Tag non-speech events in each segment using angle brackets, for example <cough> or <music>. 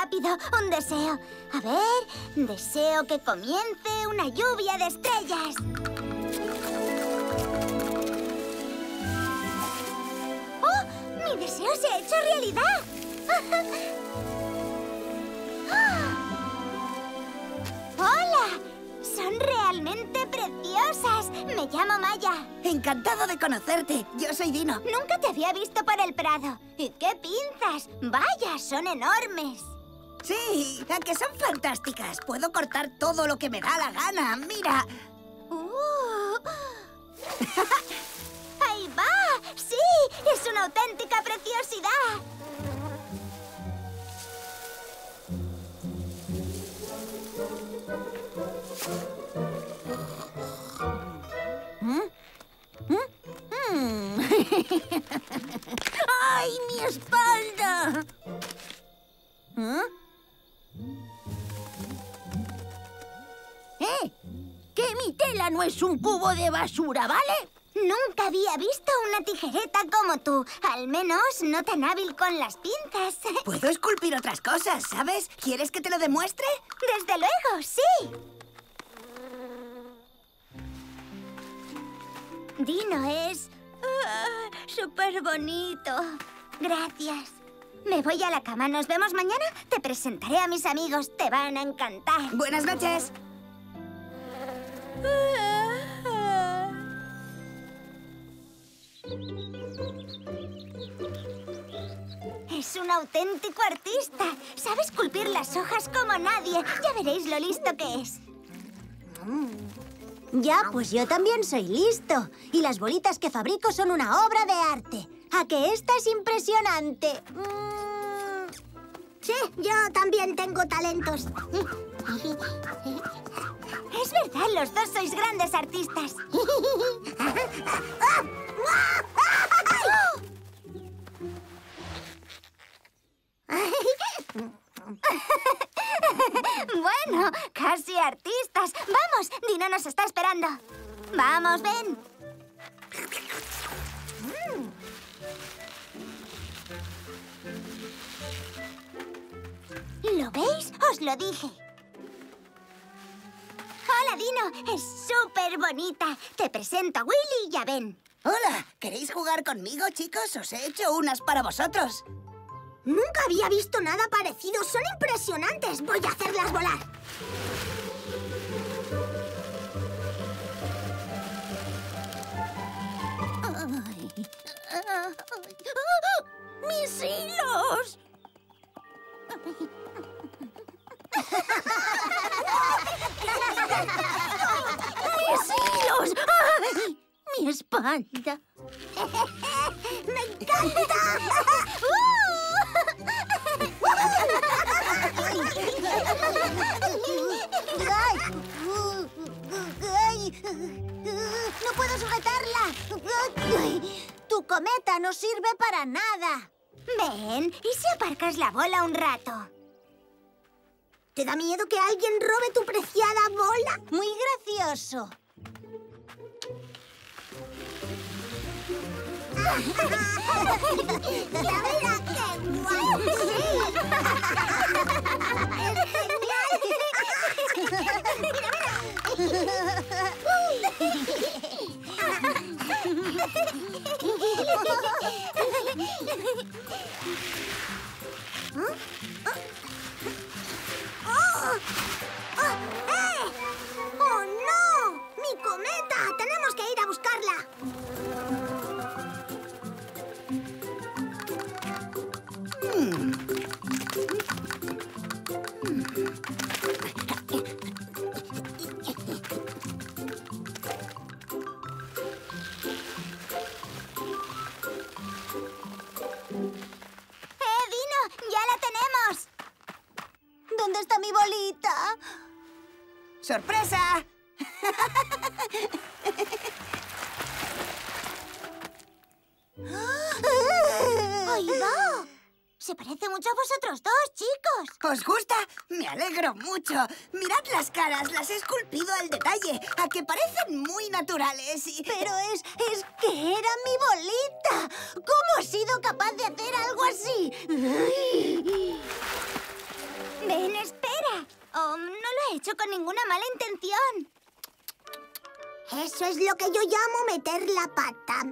rápido. Un deseo. A ver, deseo que comience una lluvia de estrellas. ¡Oh! ¡Mi deseo se ha hecho realidad! <laughs> ¡Hola! Son realmente preciosas. Me llamo Maya. Encantado de conocerte. Yo soy Dino. Nunca te había visto por el prado. ¿Y qué pinzas? Vaya, son enormes. Sí, a que son fantásticas. Puedo cortar todo lo que me da la gana. Mira. Uh. <laughs> ¡Ahí va! ¡Sí! ¡Es una auténtica preciosidad! <laughs> ¡Ay, mi espalda! ¡Eh! Que mi tela no es un cubo de basura, ¿vale? Nunca había visto una tijereta como tú. Al menos no tan hábil con las pinzas. <laughs> Puedo esculpir otras cosas, ¿sabes? ¿Quieres que te lo demuestre? Desde luego, sí. Dino es... ah, súper bonito. Gracias. Me voy a la cama. ¿Nos vemos mañana? Te presentaré a mis amigos. Te van a encantar. Buenas noches. Es un auténtico artista. Sabe esculpir las hojas como nadie. Ya veréis lo listo que es. Ya, pues yo también soy listo. Y las bolitas que fabrico son una obra de arte. ¿A que esta es impresionante? Mm, Sí, yo también tengo talentos. Es verdad, los dos sois grandes artistas. Bueno, casi artistas. Vamos, Dino nos está esperando. Vamos, ven. ¿Lo veis? Os lo dije. Hola, Dino. Es súper bonita. Te presento a Willy y a Ben. Hola, ¿queréis jugar conmigo, chicos? Os he hecho unas para vosotros. Nunca había visto nada parecido. Son impresionantes. Voy a hacerlas volar. ¡Mis hilos! ¡Mis hilos! ¡Ay! ¡Mi espalda! ¡Me encanta! ¡No puedo sujetarla! ¡Tu cometa no sirve para nada! Ven, ¿y si aparcas la bola un rato? ¿Te da miedo que alguien robe tu preciada bola? Muy gracioso. <laughs> <laughs> <laughs> ¡Mira guay! ¡Oh! ¡Oh! ¡Sorpresa! Eso es lo que yo llamo meter la pata.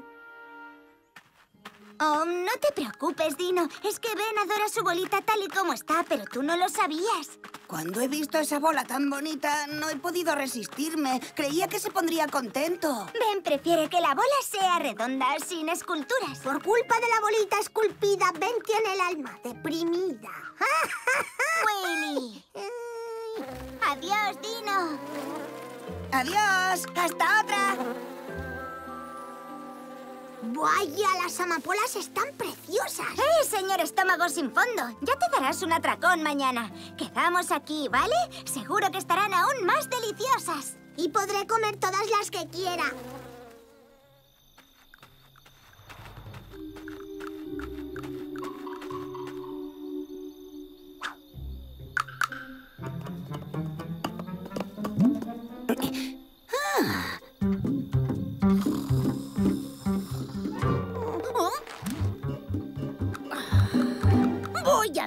Oh, no te preocupes, Dino. Es que Ben adora su bolita tal y como está, pero tú no lo sabías. Cuando he visto esa bola tan bonita, no he podido resistirme. Creía que se pondría contento. Ben prefiere que la bola sea redonda, sin esculturas. Por culpa de la bolita esculpida, Ben tiene el alma deprimida. <laughs> <laughs> Willy. Adiós, Dino. Adiós. Hasta otra. Vaya, las amapolas están preciosas. ¡Eh, señor estómago sin fondo! Ya te darás un atracón mañana. Quedamos aquí, ¿vale? Seguro que estarán aún más deliciosas. Y podré comer todas las que quiera.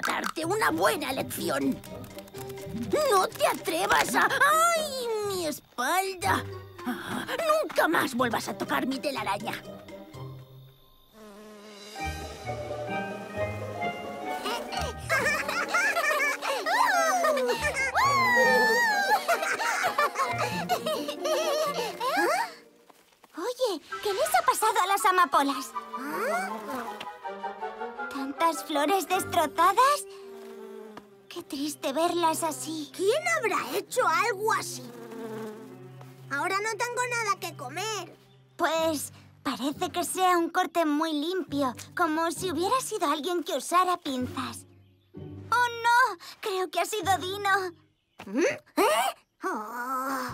Darte una buena lección. No te atrevas a... ¡Ay, mi espalda! Ah, Nunca más vuelvas a tocar mi telaraña. Oye, ¿qué les ha pasado a las amapolas? ¿Tantas flores destrozadas? Qué triste verlas así. ¿Quién habrá hecho algo así? Ahora no tengo nada que comer. Pues parece que sea un corte muy limpio, como si hubiera sido alguien que usara pinzas. ¡Oh, no! Creo que ha sido Dino. Oh.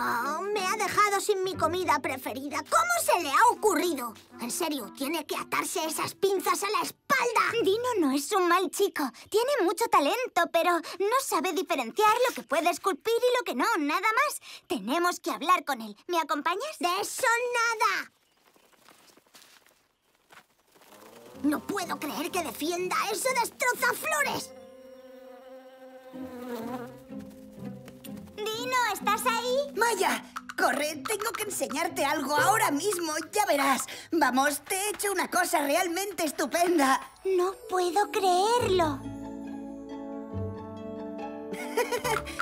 Oh, me ha dejado sin mi comida preferida. ¿Cómo se le ha ocurrido? En serio, tiene que atarse esas pinzas a la espalda. Dino no es un mal chico. Tiene mucho talento, pero no sabe diferenciar lo que puede esculpir y lo que no, nada más. Tenemos que hablar con él. ¿Me acompañas? De eso nada. No puedo creer que defienda a ese destrozaflores. Dino, ¿estás ahí? Maya, corre, tengo que enseñarte algo ahora mismo, ya verás. Vamos, te he hecho una cosa realmente estupenda. No puedo creerlo.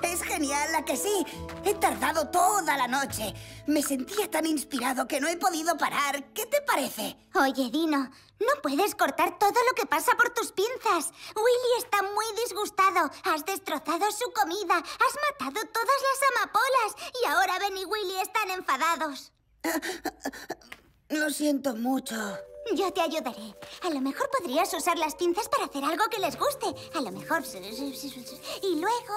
Es genial, ¿a que sí? He tardado toda la noche. Me sentía tan inspirado que no he podido parar. ¿Qué te parece? Oye, Dino, no puedes cortar todo lo que pasa por tus pinzas. Willy está muy disgustado. Has destrozado su comida, has matado todas las amapolas y ahora Ben y Willy están enfadados. Lo siento mucho. Yo te ayudaré. A lo mejor podrías usar las pinzas para hacer algo que les guste. A lo mejor... Y luego...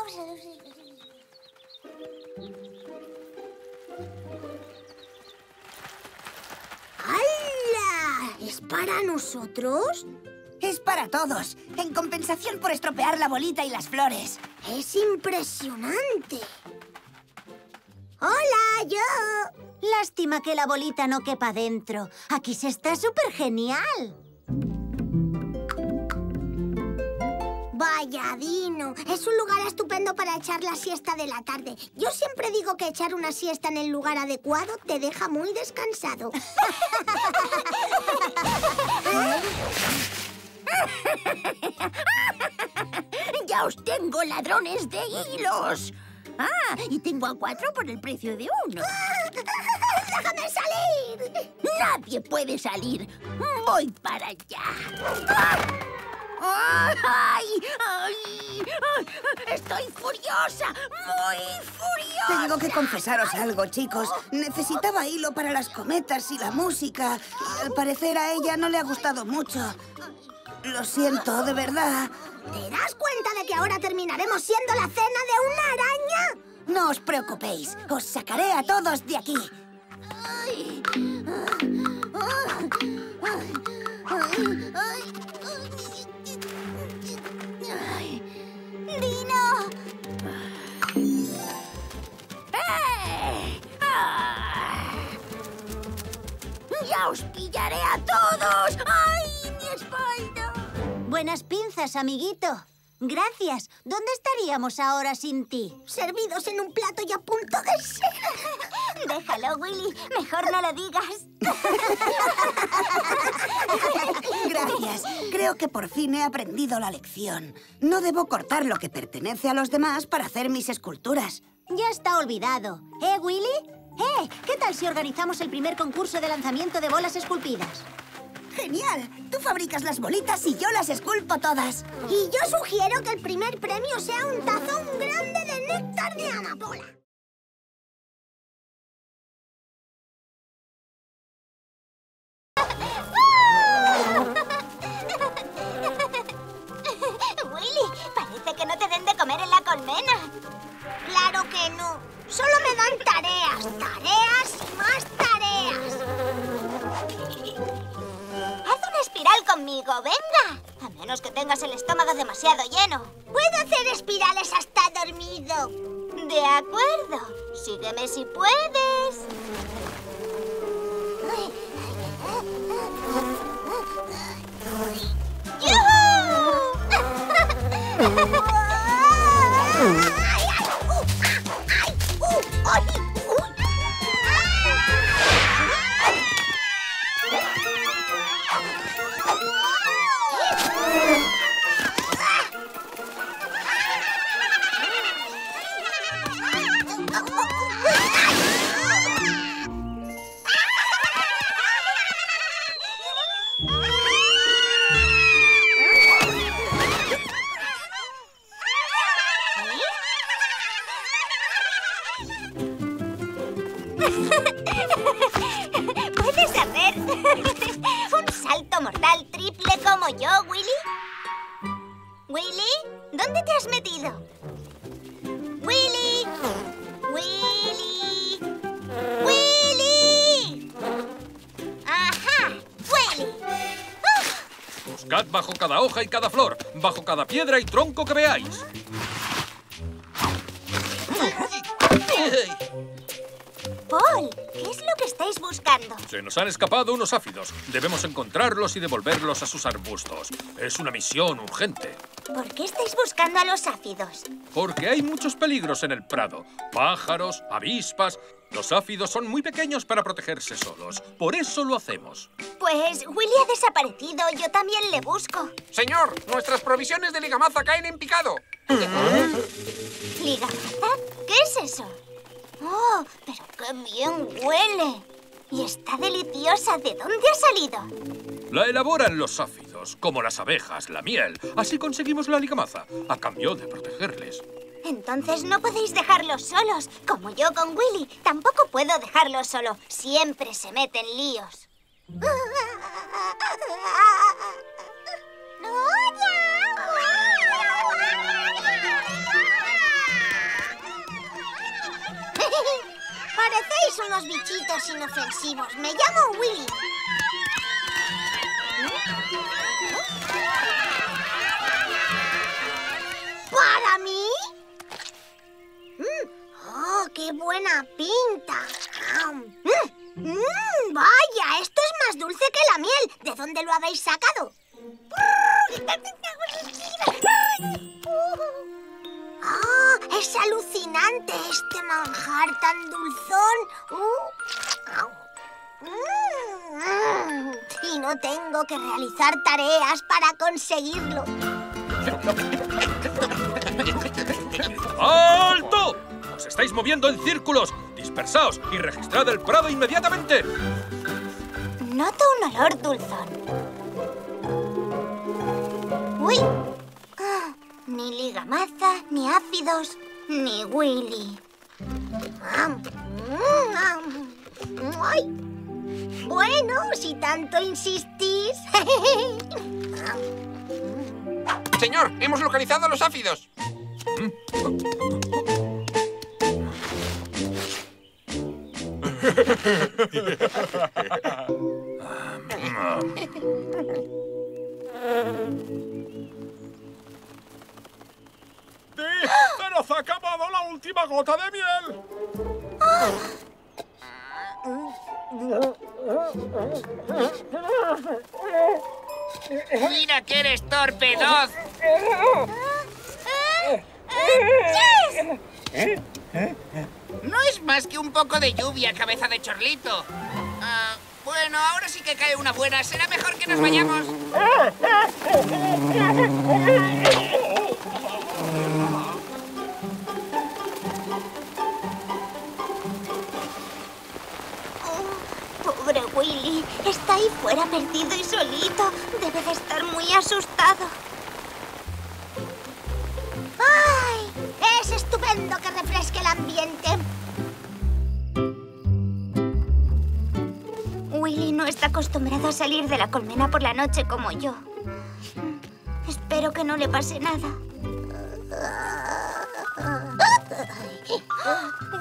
¡Hala! ¿Es para nosotros? Es para todos, en compensación por estropear la bolita y las flores. Es impresionante. ¡Hola, yo! Lástima que la bolita no quepa dentro. Aquí se está súper genial. Vaya, Dino. Es un lugar estupendo para echar la siesta de la tarde. Yo siempre digo que echar una siesta en el lugar adecuado te deja muy descansado. <laughs> ¡Ya os tengo ladrones de hilos! Ah, y tengo a cuatro por el precio de uno. <laughs> ¡Déjame salir! Nadie puede salir. Voy para allá. ¡Ay! ¡Ay! ¡Ay! ¡Estoy furiosa! ¡Muy furiosa! Tengo que confesaros algo, chicos. Necesitaba hilo para las cometas y la música. Y al parecer a ella no le ha gustado mucho. Lo siento, de verdad. ¿Te das cuenta de que ahora terminaremos siendo la cena de una araña? No os preocupéis. Os sacaré a todos de aquí. Ay. Ay. ¡Dino! ¡Eh! ¡Ah! ¡Ya os pillaré a todos! ¡Ay, mi espalda! Buenas pinzas, amiguito. Gracias. ¿Dónde estaríamos ahora sin ti? Servidos en un plato y a punto de ser. <laughs> Déjalo, Willy. Mejor no lo digas. <laughs> Gracias. Creo que por fin he aprendido la lección. No debo cortar lo que pertenece a los demás para hacer mis esculturas. Ya está olvidado. ¿Eh, Willy? ¡Eh! ¿Qué tal si organizamos el primer concurso de lanzamiento de bolas esculpidas? ¡Genial! Tú fabricas las bolitas y yo las esculpo todas. Y yo sugiero que el primer premio sea un tazón grande de néctar de amapola. <laughs> Willy, parece que no te den de comer en la colmena. Claro que no. Solo me dan tareas, tareas y más tareas. Venga. A menos que tengas el estómago demasiado lleno. Puedo hacer espirales hasta dormido. De acuerdo. Sígueme si. ¿Puedes Buscad bajo cada hoja y cada flor, bajo cada piedra y tronco que veáis. Paul, ¿qué es lo que estáis buscando? Se nos han escapado unos áfidos. Debemos encontrarlos y devolverlos a sus arbustos. Es una misión urgente. ¿Por qué estáis buscando a los áfidos? Porque hay muchos peligros en el prado. Pájaros, avispas... Los áfidos son muy pequeños para protegerse solos. Por eso lo hacemos. Pues Willy ha desaparecido. Yo también le busco. Señor, nuestras provisiones de ligamaza caen en picado. ¿Ligamaza? ¿Qué es eso? ¡Oh, pero qué bien huele! Y está deliciosa. ¿De dónde ha salido? La elaboran los áfidos, como las abejas, la miel. Así conseguimos la ligamaza, a cambio de protegerles. Entonces no podéis dejarlos solos. Como yo con Willy. Tampoco puedo dejarlo solo. Siempre se mete en líos. Parecéis unos bichitos inofensivos. Me llamo Willy. Pinta! Mm, mm, ¡Vaya! Esto es más dulce que la miel. ¿De dónde lo habéis sacado? ¡Ah! ¡Es alucinante este manjar tan dulzón! Uh. Mm. Y no tengo que realizar tareas para conseguirlo. ¡Alto! ¡Os estáis moviendo en círculos! ¡Dispersaos y registrad el prado inmediatamente! Noto un olor dulzón. ¡Uy! Ah, ni ligamaza, ni ácidos, ni Willy. Am, mm, am. ¡Ay! Bueno, si tanto insistís. Señor, hemos localizado a los áfidos. ¡Se nos ha acabado la última gota de miel! ¡Mira que eres torpedoz! No es más que un poco de lluvia, cabeza de chorlito. Ah, bueno, ahora sí que cae una buena. Será mejor que nos vayamos. Oh, pobre Willy. Está ahí fuera perdido y solito. Debe de estar muy asustado. Es estupendo que refresque el ambiente. Willy no está acostumbrado a salir de la colmena por la noche como yo. Espero que no le pase nada.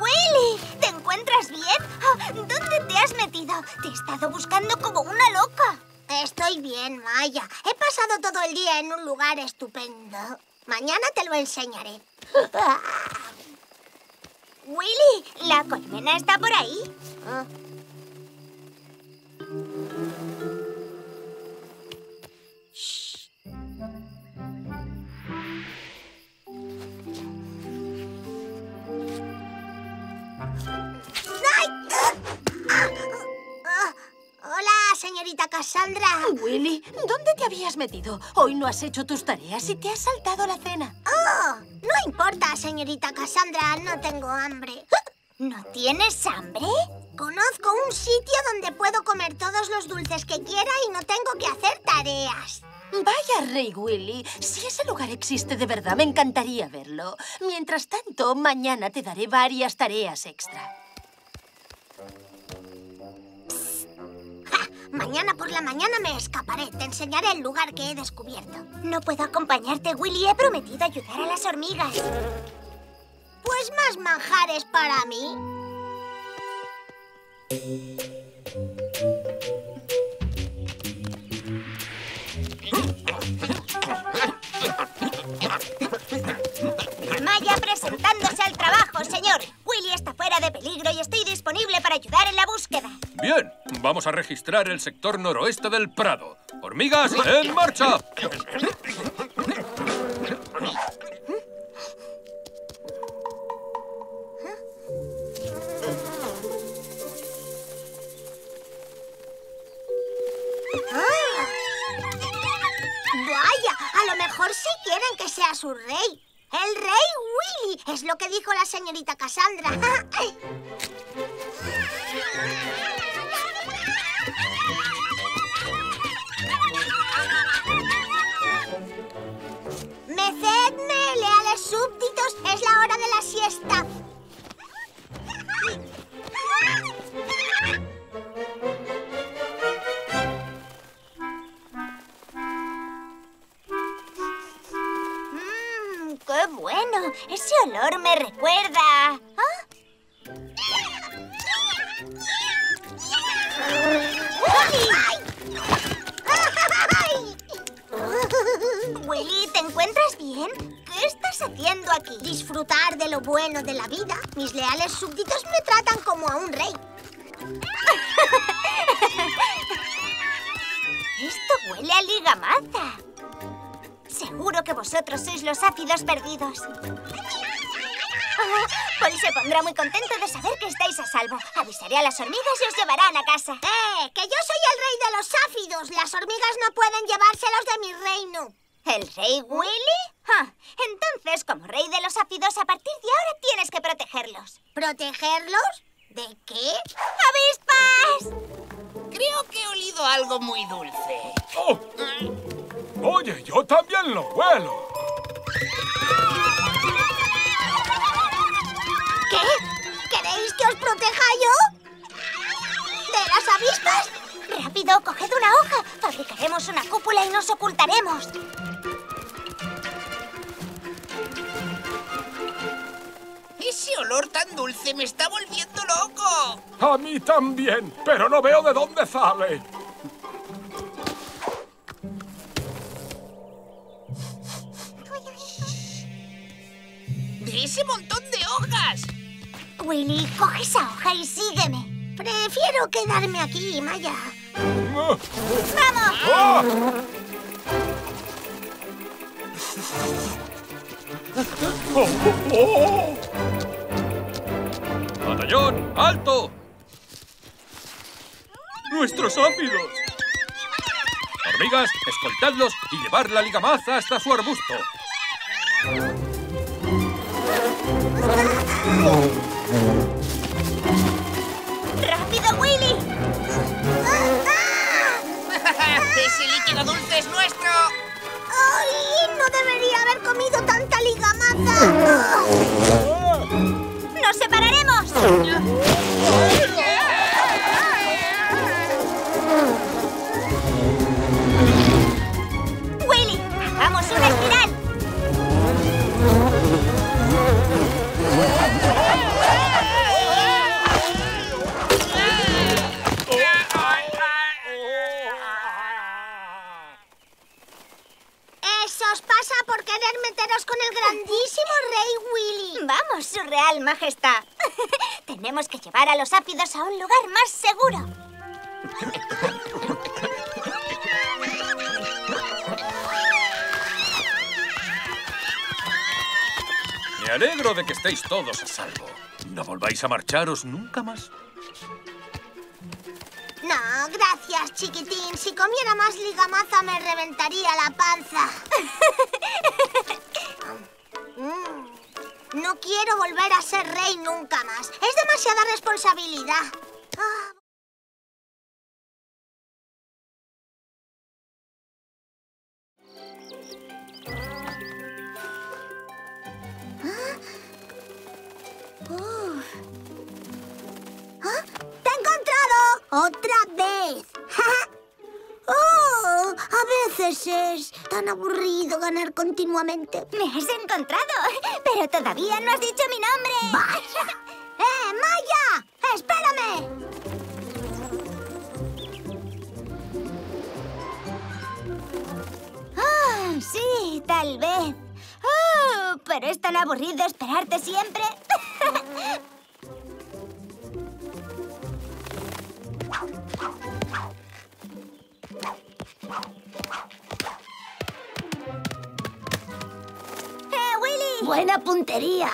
¡Willy! ¿Te encuentras bien? Ah, ¿Dónde te has metido? Te he estado buscando como una loca. Estoy bien, Maya. He pasado todo el día en un lugar estupendo. Mañana te lo enseñaré. <laughs> Willy, ¿la colmena está por ahí? Ah, señorita Cassandra. Willy, ¿dónde te habías metido? Hoy no has hecho tus tareas y te has saltado la cena. Oh, no importa, señorita Cassandra. No tengo hambre. ¿No tienes hambre? Conozco un sitio donde puedo comer todos los dulces que quiera y no tengo que hacer tareas. Vaya, Rey Willy. Si ese lugar existe de verdad, me encantaría verlo. Mientras tanto, mañana te daré varias tareas extra. Mañana por la mañana me escaparé. Te enseñaré el lugar que he descubierto. No puedo acompañarte, Willy. He prometido ayudar a las hormigas. Pues más manjares para mí. Presentándose al trabajo, señor. Willy está fuera de peligro y estoy disponible para ayudar en la búsqueda. Bien, vamos a registrar el sector noroeste del Prado. ¡Hormigas, en marcha! Vaya, a lo mejor sí quieren que sea su rey. El rey es lo que dijo la señorita Cassandra. <laughs> perdidos. Ah, Paul se pondrá muy contento de saber que estáis a salvo. Avisaré a las hormigas y os llevarán a casa. ¡Eh! ¡Que yo soy el rey de los áfidos! Las hormigas no pueden llevárselos de mi reino. ¿El rey Willy? Ah, entonces, como rey de los ácidos, a partir de ahora tienes que protegerlos. ¿Protegerlos? ¿De qué? ¡Avispas! Creo que he olido algo muy dulce. Oh. Oye, yo también lo huelo. ¿Qué? ¿Queréis que os proteja yo? ¿De las avispas? Rápido, coged una hoja. Fabricaremos una cúpula y nos ocultaremos. Ese olor tan dulce me está volviendo loco. A mí también, pero no veo de dónde sale. De ese montón de hojas. Willy, coge esa hoja y sígueme. Prefiero quedarme aquí, Maya. ¡Vamos! ah. ¡Oh, oh, ¡Batallón, alto! ¡Nuestros áfidos! Hormigas, escoltadlos y llevar la ligamaza hasta su arbusto. ¡Rápido, Willy! <laughs> ¡Ese líquido dulce es nuestro! ¡Ay! No debería haber comido tanta ligamaza. ¡Nos separaremos! Willy, hagamos una espiral. Con el grandísimo rey Willy. Vamos, su real majestad. <laughs> Tenemos que llevar a los áfidos a un lugar más seguro. Me alegro de que estéis todos a salvo. No volváis a marcharos nunca más. No, gracias, chiquitín. Si comiera más ligamaza me reventaría la panza. <laughs> Mm, No quiero volver a ser rey nunca más. Es demasiada responsabilidad. Ah. ¡Otra vez! <laughs> ¡Oh! A veces es tan aburrido ganar continuamente. Me has encontrado, pero todavía no has dicho mi nombre. ¡Vaya! <laughs> ¡Eh, Maya! ¡Espérame! Ah, sí, tal vez. Oh, pero es tan aburrido esperarte siempre. <laughs> ¡Eh, Willy! Buena puntería.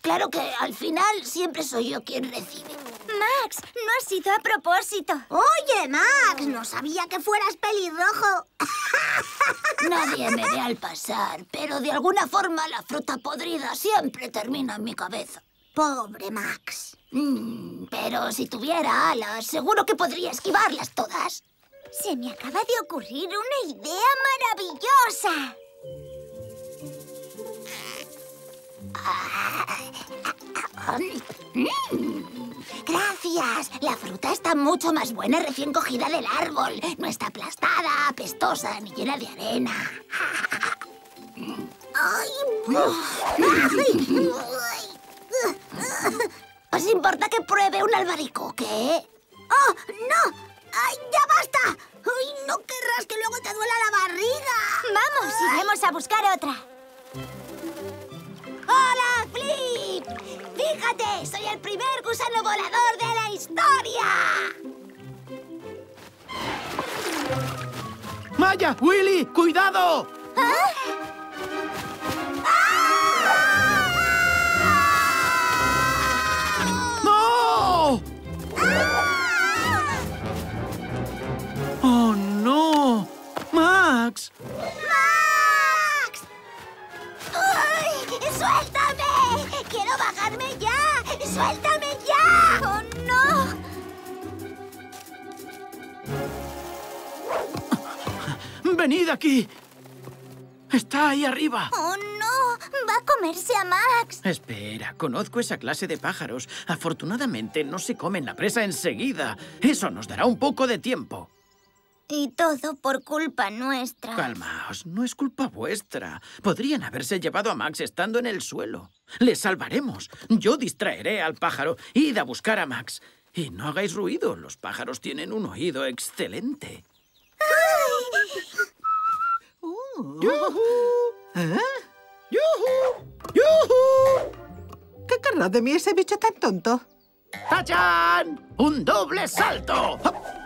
Claro que al final siempre soy yo quien recibe. Max, no ha sido a propósito. Oye, Max, no sabía que fueras pelirrojo. <laughs> Nadie me ve al pasar, pero de alguna forma la fruta podrida siempre termina en mi cabeza. Pobre Max. Mm, pero si tuviera alas, seguro que podría esquivarlas todas. Se me acaba de ocurrir una idea maravillosa. Gracias. La fruta está mucho más buena recién cogida del árbol. No está aplastada, apestosa ni llena de arena. ¿Os importa que pruebe un albaricoque? ¡Oh, no! ¡Ay, ya basta! ¡Ay, no querrás que luego te duela la barriga! Vamos, iremos a buscar otra. ¡Hola, Flip! Fíjate, soy el primer gusano volador de la historia. ¡Maya! ¡Willy! ¡Cuidado! ¡No! ¡Max! ¡Max! ¡Ay, ¡Suéltame! ¡Quiero bajarme ya! ¡Suéltame ya! ¡Oh, no! ¡Venid aquí! ¡Está ahí arriba! ¡Oh, no! ¡Va a comerse a Max! Espera, conozco esa clase de pájaros. Afortunadamente no se comen la presa enseguida. Eso nos dará un poco de tiempo. Y todo por culpa nuestra. Calmaos, no es culpa vuestra. Podrían haberse llevado a Max estando en el suelo. Le salvaremos. Yo distraeré al pájaro. Id a buscar a Max. Y no hagáis ruido. Los pájaros tienen un oído excelente. ¡Yujú! ¿Eh? ¡Yujú! ¡Yujú! ¿Qué querrá de mí ese bicho tan tonto? ¡Tachán! ¡Un doble salto! ¡Hop! ¡Hop! ¡Hop, hop, hop, hop, hop!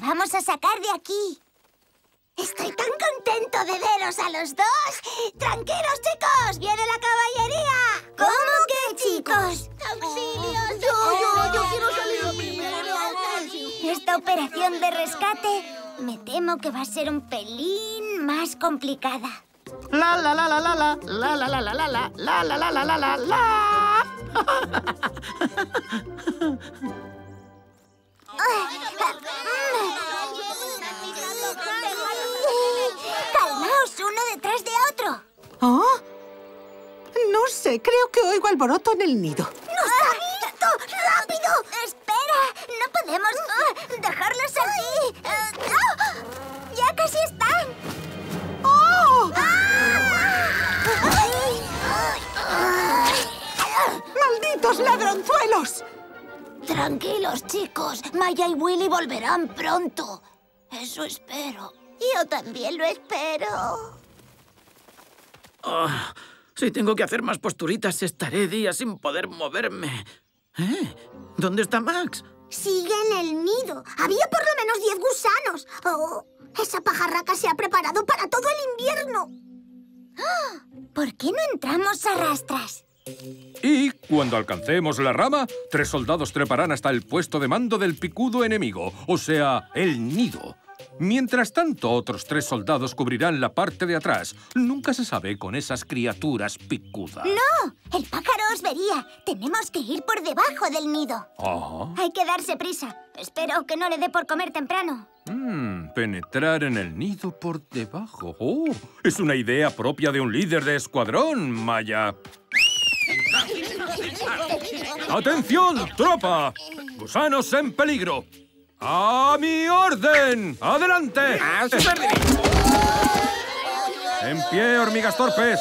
Te vamos a sacar de aquí. Estoy tan contento de veros a los dos. Tranquilos, chicos, viene la caballería. ¿Cómo que chicos? ¡Auxilio! Yo, yo, yo quiero salir primero. Esta operación de rescate me temo que va a ser un pelín más complicada. La la la la la la la la la la la la la la la la la la uno detrás de otro. ¿Oh? No sé, creo que oigo alboroto en el nido. ¡Nos ha visto! ¡Rápido! ¡Espera! ¡No podemos ah, dejarlos así! Ah, ¡no! ¡Ya casi están! ¡Oh! ¡Malditos ladronzuelos! Tranquilos, chicos. Maya y Willy volverán pronto. Eso espero. Yo también lo espero. Oh, si tengo que hacer más posturitas, estaré días sin poder moverme. ¿Eh? ¿Dónde está Max? Sigue en el nido. Había por lo menos diez gusanos. Oh, esa pajarraca se ha preparado para todo el invierno. ¡Ah! ¿Por qué no entramos a rastras? Y cuando alcancemos la rama, tres soldados treparán hasta el puesto de mando del picudo enemigo, o sea, el nido. Mientras tanto, otros tres soldados cubrirán la parte de atrás. Nunca se sabe con esas criaturas picudas. ¡No! El pájaro os vería. Tenemos que ir por debajo del nido. Ah. Hay que darse prisa. Espero que no le dé por comer temprano. Mm, penetrar en el nido por debajo. Oh, es una idea propia de un líder de escuadrón, Maya. <laughs> ¡Atención, tropa! ¡Gusanos en peligro! ¡A mi orden! ¡Adelante! ¡En pie, hormigas torpes!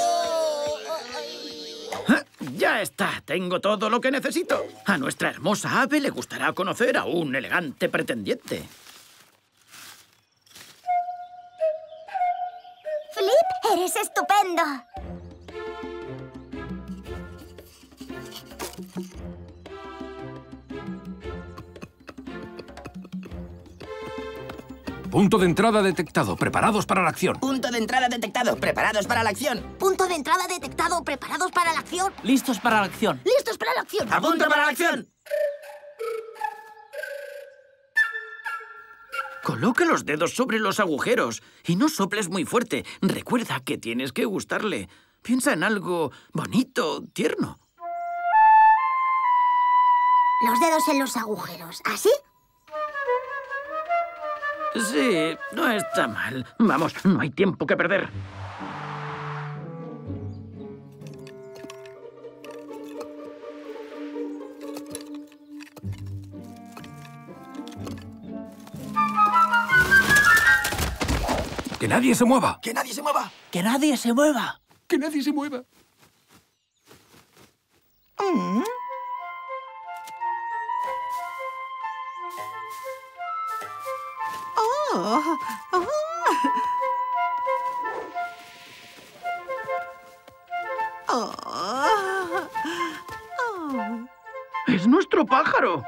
Ya está, tengo todo lo que necesito. A nuestra hermosa ave le gustará conocer a un elegante pretendiente. Flip, eres estupendo. Punto de entrada detectado. Preparados para la acción. Punto de entrada detectado. Preparados para la acción. Punto de entrada detectado. ¿Preparados para la acción? Listos para la acción. ¡Listos para la acción! ¡A punto para la acción! Coloca los dedos sobre los agujeros y no soples muy fuerte. Recuerda que tienes que gustarle. Piensa en algo bonito, tierno. Los dedos en los agujeros. ¿Así? Sí, no está mal. Vamos, no hay tiempo que perder. ¡Que nadie se mueva! ¡Que nadie se mueva! ¡Que nadie se mueva! ¡Que nadie se mueva! Oh, oh. Oh. ¡Es nuestro pájaro!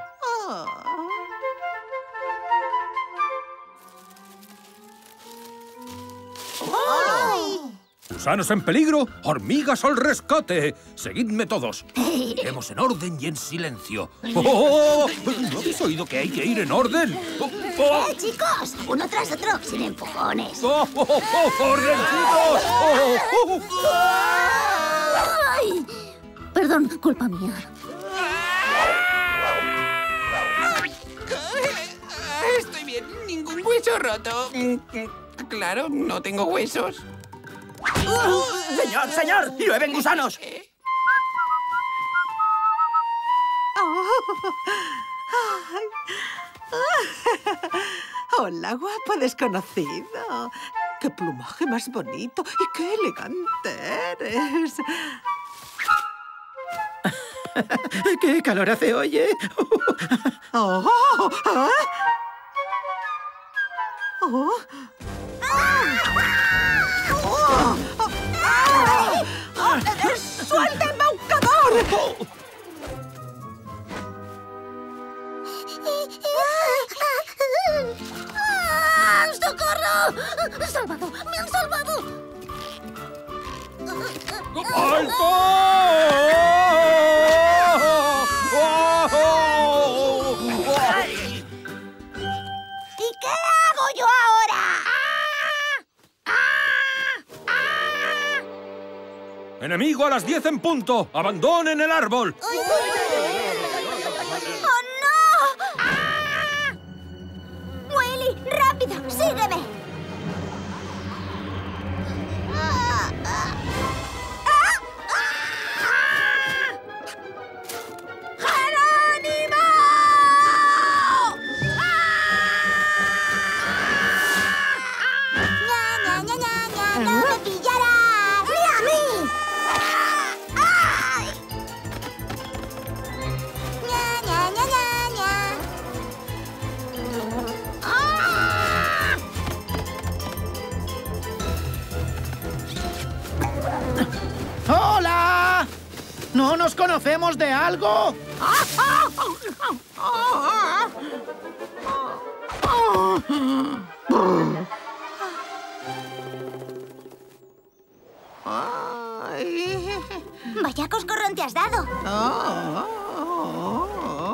¡Gusanos en peligro! ¡Hormigas al rescate! ¡Seguidme todos! Iremos en orden y en silencio. <laughs> ¡Oh! ¿No habéis oído que hay que ir en orden? <laughs> ¡Oh! ¡Oh! ¡Eh, chicos! Uno tras otro, sin empujones. ¡Oh! ¡Oh! ¡Oh! ¡Orden, chicos! ¡Oh! ¡Oh! ¡Ay! Perdón, culpa mía. Estoy bien. Ningún hueso roto. Mm, Claro, no tengo huesos. ¡Señor, señor! ¡Llueven gusanos! Oh. Hola, guapo desconocido. ¡Qué plumaje más bonito! ¡Y qué elegante eres! ¡Qué calor hace, oye! ¡Oh! ¿Ah? ¡Oh! ¡Oh! ¡Socorro! ¡Salvado! ¡Me han salvado! ¡Alto! ¡Enemigo a las 10 en punto! ¡Abandonen el árbol! ¡Oh, nos conocemos de algo? Vaya coscorrón te has dado.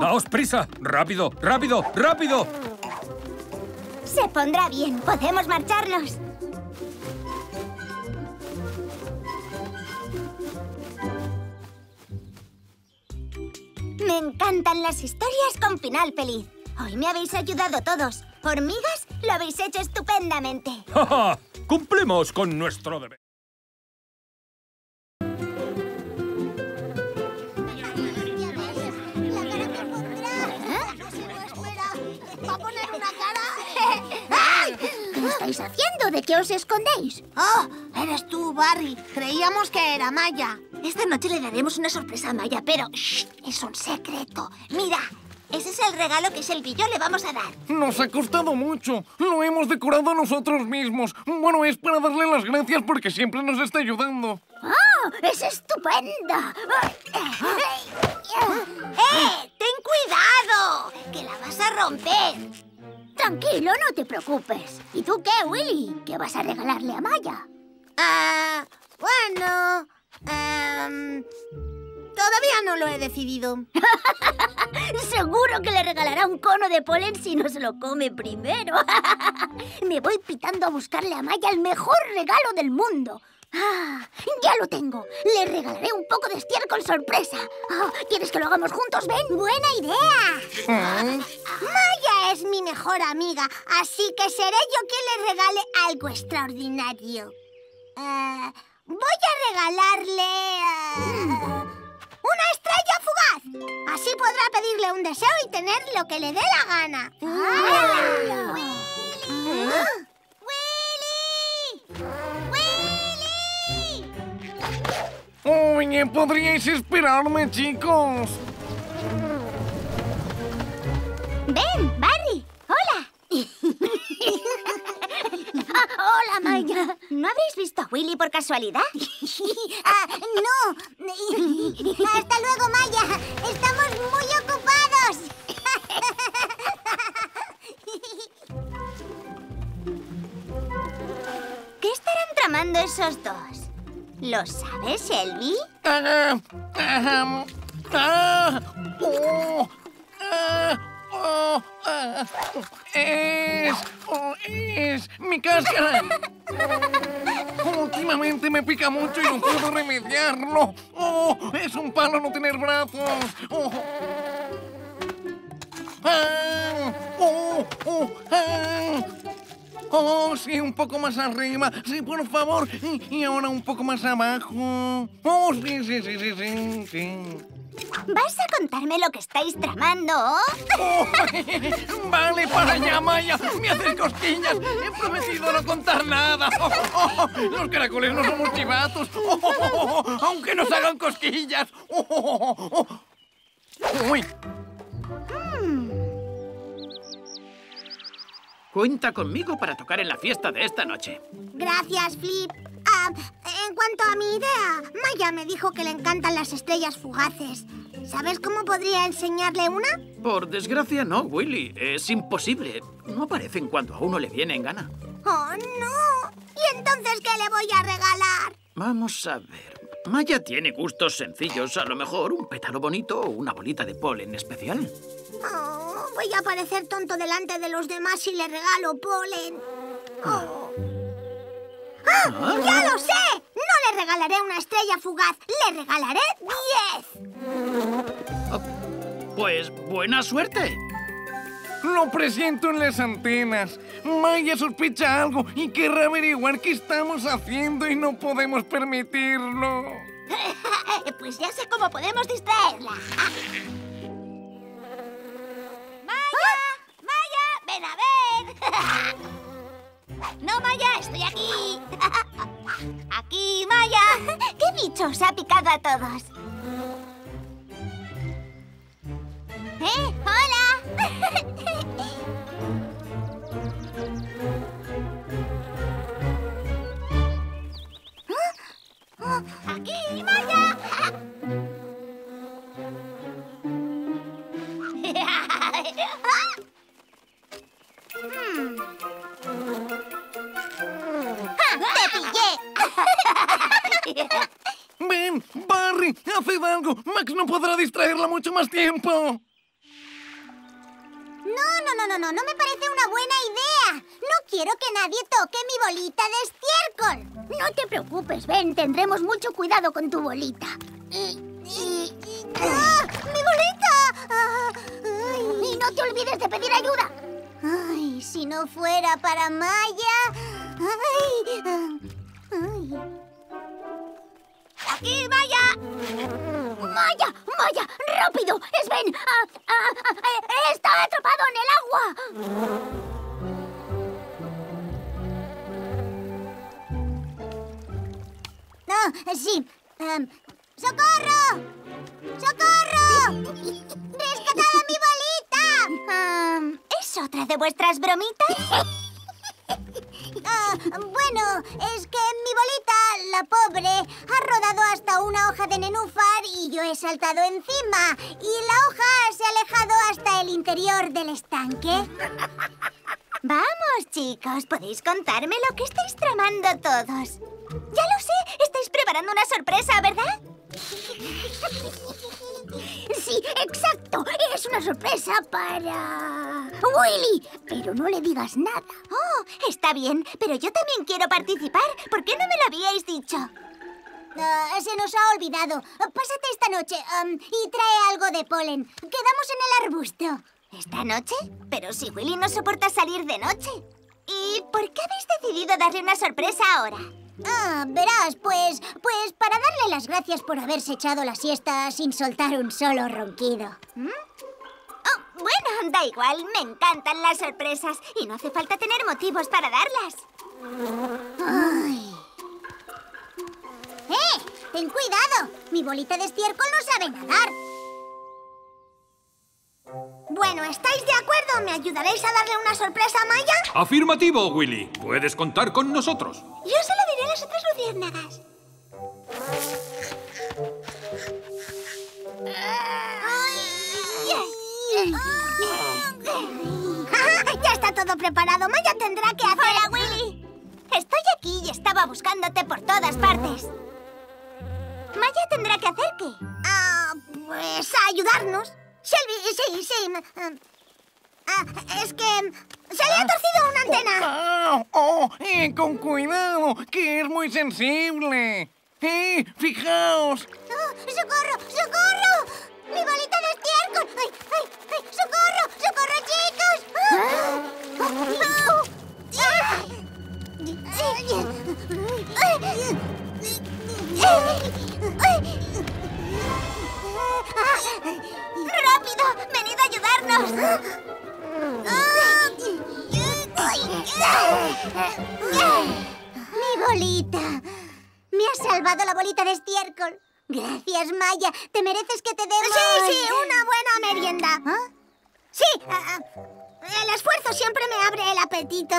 ¡Daos prisa! ¡Rápido, rápido, rápido! Se pondrá bien. Podemos marcharnos. Encantan las historias con final feliz. Hoy me habéis ayudado todos. Hormigas, lo habéis hecho estupendamente. <laughs> ¡Ja, ja! Cumplimos con nuestro deber. Estáis haciendo? ¿De qué os escondéis? ¡Oh! Eres tú, Barry. Creíamos que era Maya. Esta noche le daremos una sorpresa a Maya, pero shh, es un secreto. Mira, ese es el regalo que Shelby y yo le vamos a dar. Nos ha costado mucho. Lo hemos decorado nosotros mismos. Bueno, es para darle las gracias porque siempre nos está ayudando. ¡Oh! ¡Es estupenda! ¡Eh! ¡Ten cuidado! ¡Que la vas a romper! Tranquilo, no te preocupes. ¿Y tú qué, Willy? ¿Qué vas a regalarle a Maya? Ah, bueno... em, todavía no lo he decidido. <laughs> Seguro que le regalará un cono de polen si no se lo come primero. <laughs> Me voy pitando a buscarle a Maya el mejor regalo del mundo. Ah, ya lo tengo. Le regalaré un poco de estiércol sorpresa. Ah, ¿Quieres que lo hagamos juntos, Ben? ¡Buena idea! Maya es mi mejor amiga, así que seré yo quien le regale algo extraordinario. Eh, voy a regalarle... eh, ¡Una estrella fugaz! Así podrá pedirle un deseo y tener lo que le dé la gana. ¡Hala! Oye, podríais esperarme, chicos. ¡Ven, Barry! ¡Hola! Ah, <laughs> ¡Hola, Maya! ¿No habréis visto a Willy por casualidad? <laughs> Ah, no. Hasta luego, Maya. Estamos muy ocupados. ¿Qué estarán tramando esos dos? ¿Lo sabes, ah, es, es mi cáscara. Últimamente me pica mucho y no puedo remediarlo. Oh, es un palo no tener brazos. Oh. Ah, oh, oh, ah. Oh, sí, un poco más arriba. Sí, por favor. Y, ahora un poco más abajo. Oh, sí, sí, sí, sí, sí, sí. ¿Vas a contarme lo que estáis tramando? Oh, <laughs> vale, para allá, Maya. Me haces cosquillas. He prometido no contar nada. <laughs> Oh, oh, los caracoles no somos chivatos. Aunque nos hagan cosquillas. Uy, Cuenta conmigo para tocar en la fiesta de esta noche. Gracias, Flip. Ah, en cuanto a mi idea, Maya me dijo que le encantan las estrellas fugaces. ¿Sabes cómo podría enseñarle una? Por desgracia, no, Willy. Es imposible. No aparecen cuando a uno le viene en gana. ¡Oh, no! ¿Y entonces qué le voy a regalar? Vamos a ver. Maya tiene gustos sencillos. A lo mejor un pétalo bonito o una bolita de polen especial. Oh, voy a parecer tonto delante de los demás si le regalo polen. Oh. ¡Ah! ¡Ya lo sé! No le regalaré una estrella fugaz, le regalaré diez. Pues buena suerte. Lo presiento en las antenas. Maya sospecha algo y querrá averiguar qué estamos haciendo y no podemos permitirlo. <laughs> pues ya sé cómo podemos distraerla. ¡Maya! ¡Ven a ver! ¡No, Maya! ¡Estoy aquí! ¡Aquí, Maya! ¿Qué bicho os ha picado a todos? ¡Eh! ¡Hola! ¡Aquí, Maya! ¡Te <laughs> pillé! ¡Ven, Barry! ¡Haced algo! Max no podrá distraerla mucho más tiempo. No, no, no, no, no, no me parece una buena idea. No quiero que nadie toque mi bolita de estiércol. No te preocupes, Ben, tendremos mucho cuidado con tu bolita. ¡Ah! ¡Mi bolita! Ah. No te olvides de pedir ayuda. Ay, si no fuera para Maya. Ay, ay. ¡Aquí, Maya! ¡Maya! ¡Maya! ¡Rápido! ¡Es Ben! ¡Ah, ah, ah, eh, ¡Está atrapado en el agua! Ah, sí. Em, ¡Socorro! ¡Socorro! ¡Rescatad a mi ¿Es otra de vuestras bromitas? Ah, bueno, es que mi bolita, la pobre, ha rodado hasta una hoja de nenúfar y yo he saltado encima. Y la hoja se ha alejado hasta el interior del estanque. Vamos, chicos, podéis contarme lo que estáis tramando todos. Ya lo sé, estáis preparando una sorpresa, ¿verdad? Sí, exacto. Es una sorpresa para... Willy. Pero no le digas nada. Oh, está bien, pero yo también quiero participar. ¿Por qué no me lo habíais dicho? Ah, se nos ha olvidado. Pásate esta noche am, y trae algo de polen. Quedamos en el arbusto. ¿Esta noche? Pero si Willy no soporta salir de noche. ¿Y por qué habéis decidido darle una sorpresa ahora? Ah, verás, pues, pues para darle las gracias por haberse echado la siesta sin soltar un solo ronquido. Oh, bueno, da igual, me encantan las sorpresas y no hace falta tener motivos para darlas. Ay. ¡Eh! ¡Ten cuidado! Mi bolita de estiércol no sabe nadar. Bueno, ¿estáis de acuerdo? ¿Me ayudaréis a darle una sorpresa a Maya? Afirmativo, Willy. Puedes contar con nosotros. Yo se lo diré a las otras luciérnagas. ¡Ya está todo preparado! ¡Maya tendrá que hacer... Hola, Willy. Estoy aquí y estaba buscándote por todas partes. Maya tendrá que hacer qué? Ah, pues a ayudarnos. Shelby, sí, sí. ah, es que se le ha torcido una antena. ¡Ah! ¡Oh! Eh, ¡Con cuidado! ¡Que es muy sensible! ¡Eh! ¡Fijaos! Ah, ¡Socorro! ¡Socorro! ¡Mi bolita de estiércol! ¡Ay, ay, ay! ¡Socorro! ¡Socorro, chicos! ¡Ah! ¡Au! ¡Rápido! ¡Venid a ayudarnos! ¡Mi bolita! Me has salvado la bolita de estiércol. Gracias, Maya. Te mereces que te demos... Sí, sí, una buena merienda. Sí, ah, ah, el esfuerzo siempre me abre el apetito.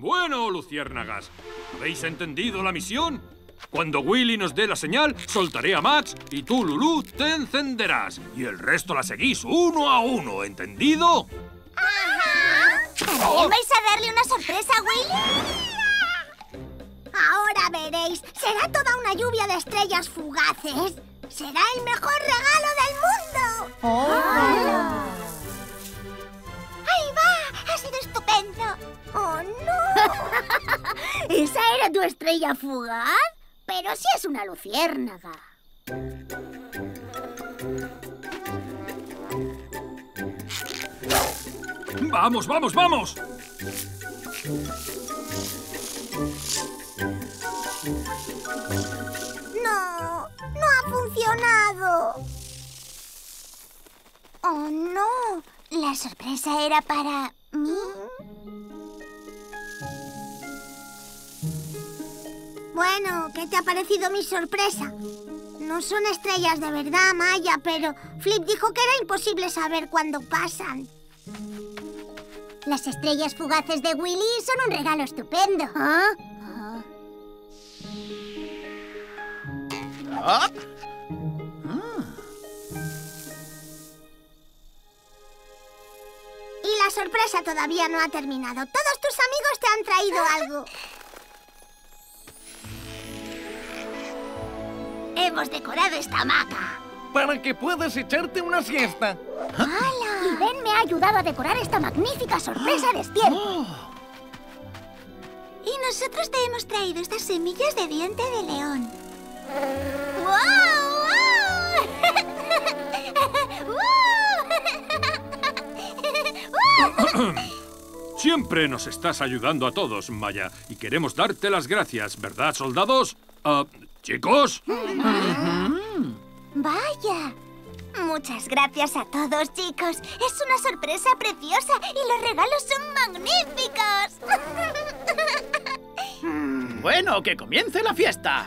Bueno, luciérnagas, ¿habéis entendido la misión? Cuando Willy nos dé la señal, soltaré a Max y tú, Lulu, te encenderás. Y el resto la seguís uno a uno, ¿entendido? ¿También vais a darle una sorpresa a Willy? Ahora veréis. Será toda una lluvia de estrellas fugaces. Será el mejor regalo del mundo. Oh. ¡Ahí ¡Oh, no! <laughs> ¿Esa era tu estrella fugaz? Pero si es una luciérnaga. ¡Vamos, vamos, vamos! No, no ha funcionado. ¡Oh, no! La sorpresa era para. Bueno, ¿qué te ha parecido mi sorpresa? No son estrellas de verdad, Maya, pero Flip dijo que era imposible saber cuándo pasan. Las estrellas fugaces de Willy son un regalo estupendo. ¿Ah? Ah, Y la sorpresa todavía no ha terminado. Todos tus amigos te han traído <laughs> algo. Hemos decorado esta hamaca. Para que puedas echarte una siesta. Y Ben me ha ayudado a decorar esta magnífica sorpresa despierta. Y nosotros te hemos traído estas semillas de diente de león. <clears throat> Siempre nos estás ayudando a todos, Maya, y queremos darte las gracias, ¿verdad, soldados? Ah, ¿Chicos? Vaya. Muchas gracias a todos, chicos. Es una sorpresa preciosa y los regalos son magníficos. <laughs> Bueno, que comience la fiesta.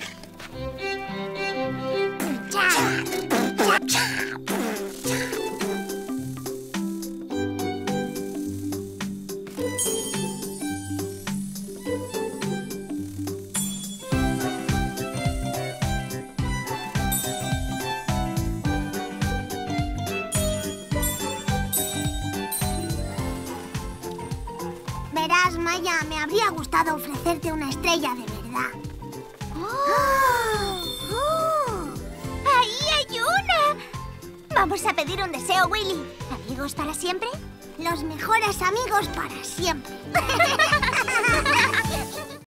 Maya, me habría gustado ofrecerte una estrella de verdad. ¡Oh! ¡Ahí hay una! Vamos a pedir un deseo, Willy. ¿Amigos para siempre? Los mejores amigos para siempre. <laughs>